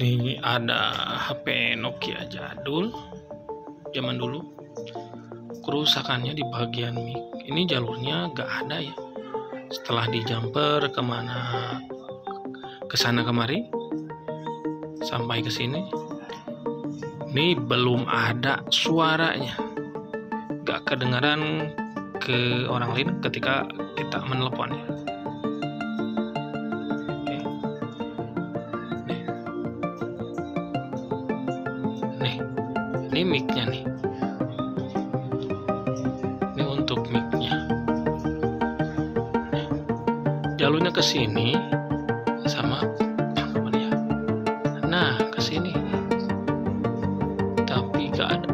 Ini ada HP Nokia jadul zaman dulu. Kerusakannya di bagian mic. Ini jalurnya gak ada ya. Setelah di jumper ke mana ke sana kemari sampai ke sini. Ini belum ada suaranya. Gak kedengaran ke orang lain ketika kita menelponnya. nih ini micnya nih. Ini untuk micnya. Jalurnya ke sini sama nah ke sini. Tapi gak ada